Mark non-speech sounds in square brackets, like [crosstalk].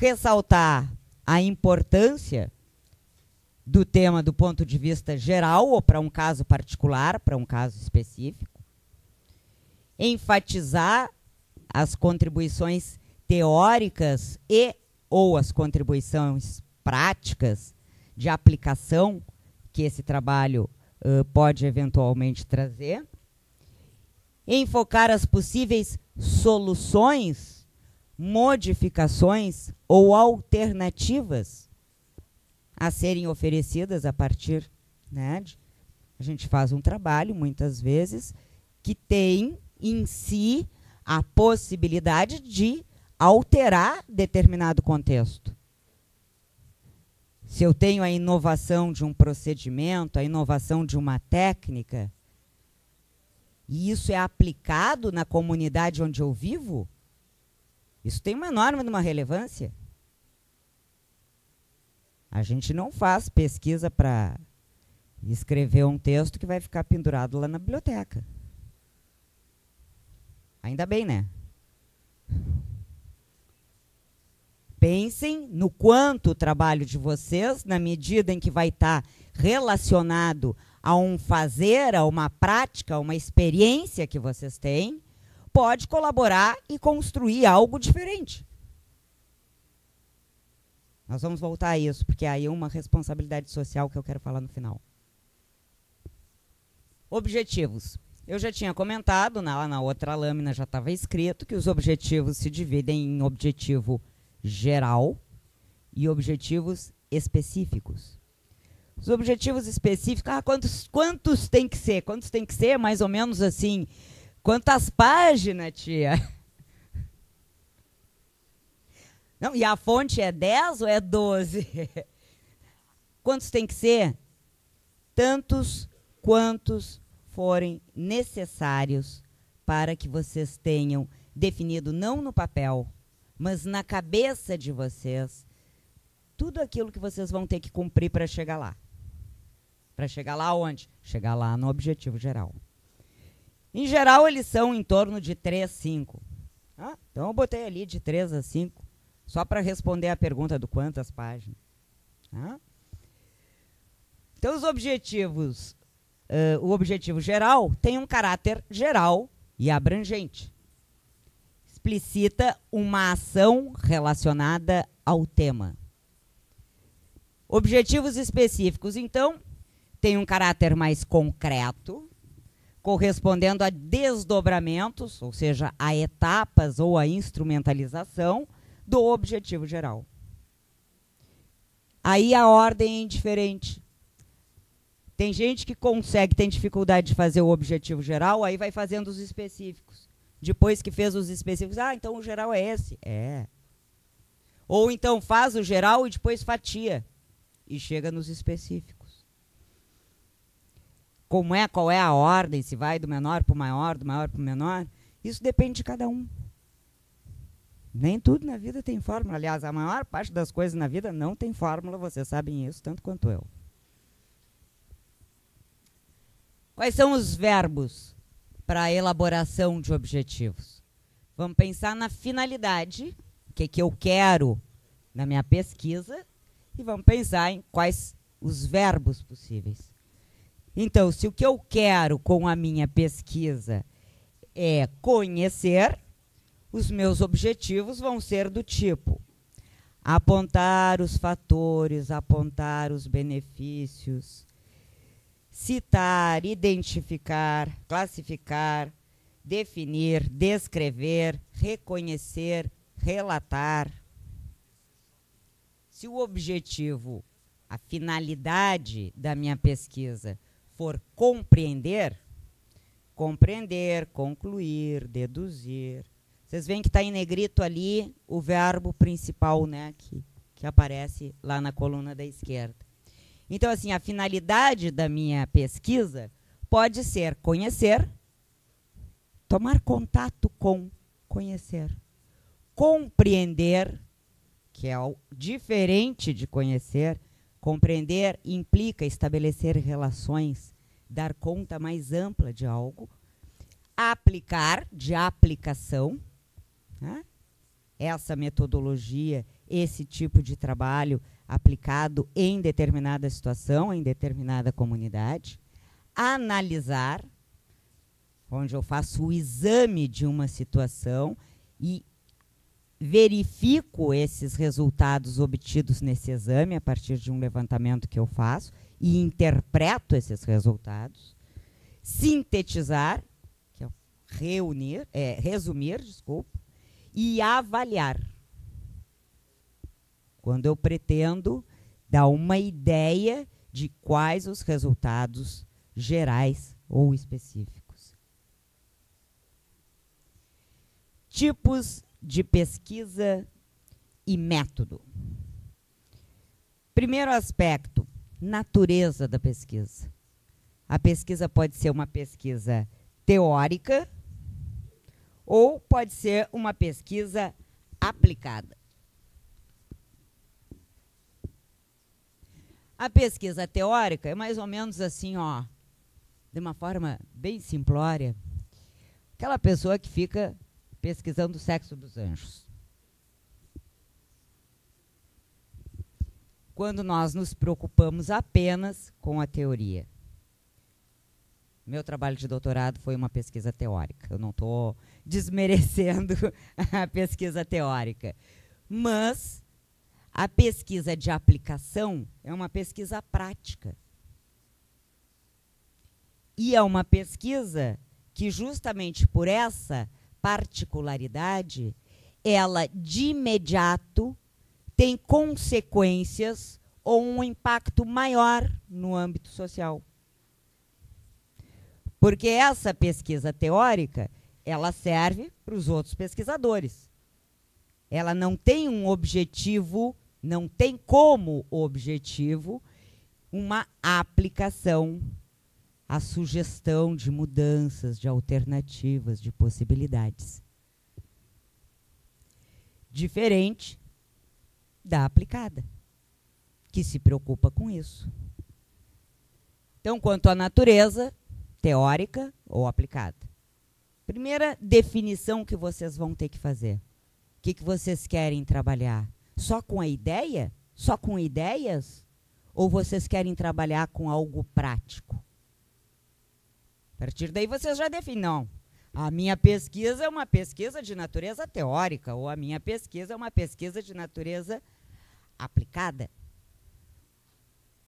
ressaltar a importância do tema do ponto de vista geral ou para um caso particular, para um caso específico. Enfatizar as contribuições teóricas e ou as contribuições práticas de aplicação que esse trabalho uh, pode eventualmente trazer. Enfocar as possíveis soluções, modificações ou alternativas a serem oferecidas a partir, né, de, a gente faz um trabalho muitas vezes que tem em si a possibilidade de alterar determinado contexto. Se eu tenho a inovação de um procedimento, a inovação de uma técnica, e isso é aplicado na comunidade onde eu vivo, isso tem uma enorme uma relevância. A gente não faz pesquisa para escrever um texto que vai ficar pendurado lá na biblioteca. Ainda bem, né? Pensem no quanto o trabalho de vocês, na medida em que vai estar tá relacionado a um fazer, a uma prática, a uma experiência que vocês têm, pode colaborar e construir algo diferente. Nós vamos voltar a isso, porque aí é uma responsabilidade social que eu quero falar no final. Objetivos. Eu já tinha comentado, na, na outra lâmina já estava escrito, que os objetivos se dividem em objetivo geral e objetivos específicos. Os objetivos específicos, ah, quantos, quantos tem que ser? Quantos tem que ser? Mais ou menos assim. Quantas páginas, tia? Não, e a fonte é 10 ou é 12? Quantos tem que ser? Tantos quantos forem necessários para que vocês tenham definido não no papel, mas na cabeça de vocês tudo aquilo que vocês vão ter que cumprir para chegar lá. Para chegar lá onde? Chegar lá no objetivo geral. Em geral, eles são em torno de 3, 5. Ah, então eu botei ali de 3 a 5. Só para responder a pergunta do quantas páginas. Tá? Então, os objetivos, uh, o objetivo geral tem um caráter geral e abrangente. Explicita uma ação relacionada ao tema. Objetivos específicos, então, têm um caráter mais concreto, correspondendo a desdobramentos, ou seja, a etapas ou a instrumentalização do objetivo geral. Aí a ordem é indiferente. Tem gente que consegue, tem dificuldade de fazer o objetivo geral, aí vai fazendo os específicos. Depois que fez os específicos, ah, então o geral é esse. É. Ou então faz o geral e depois fatia. E chega nos específicos. Como é, qual é a ordem, se vai do menor para o maior, do maior para o menor, isso depende de cada um. Nem tudo na vida tem fórmula. Aliás, a maior parte das coisas na vida não tem fórmula, vocês sabem isso tanto quanto eu. Quais são os verbos para a elaboração de objetivos? Vamos pensar na finalidade, o que, que eu quero na minha pesquisa, e vamos pensar em quais os verbos possíveis. Então, se o que eu quero com a minha pesquisa é conhecer, os meus objetivos vão ser do tipo apontar os fatores, apontar os benefícios, citar, identificar, classificar, definir, descrever, reconhecer, relatar. Se o objetivo, a finalidade da minha pesquisa for compreender, compreender, concluir, deduzir, vocês veem que está em negrito ali o verbo principal, né, que, que aparece lá na coluna da esquerda. Então, assim, a finalidade da minha pesquisa pode ser conhecer, tomar contato com, conhecer, compreender, que é diferente de conhecer, compreender implica estabelecer relações, dar conta mais ampla de algo, aplicar, de aplicação, né? essa metodologia, esse tipo de trabalho aplicado em determinada situação, em determinada comunidade, analisar, onde eu faço o exame de uma situação e verifico esses resultados obtidos nesse exame a partir de um levantamento que eu faço e interpreto esses resultados, sintetizar, que é reunir, é, resumir, desculpa, e avaliar. Quando eu pretendo dar uma ideia de quais os resultados gerais ou específicos. Tipos de pesquisa e método. Primeiro aspecto, natureza da pesquisa. A pesquisa pode ser uma pesquisa teórica ou pode ser uma pesquisa aplicada. A pesquisa teórica é mais ou menos assim, ó, de uma forma bem simplória. Aquela pessoa que fica pesquisando o sexo dos anjos. Quando nós nos preocupamos apenas com a teoria. Meu trabalho de doutorado foi uma pesquisa teórica. Eu não estou desmerecendo [laughs] a pesquisa teórica. Mas a pesquisa de aplicação é uma pesquisa prática. E é uma pesquisa que, justamente por essa particularidade, ela de imediato tem consequências ou um impacto maior no âmbito social. Porque essa pesquisa teórica, ela serve para os outros pesquisadores. Ela não tem um objetivo, não tem como objetivo uma aplicação a sugestão de mudanças, de alternativas, de possibilidades. Diferente da aplicada, que se preocupa com isso. Então, quanto à natureza, teórica ou aplicada. Primeira definição que vocês vão ter que fazer. O que, que vocês querem trabalhar? Só com a ideia? Só com ideias? Ou vocês querem trabalhar com algo prático? Partir daí vocês já definem, não. A minha pesquisa é uma pesquisa de natureza teórica, ou a minha pesquisa é uma pesquisa de natureza aplicada.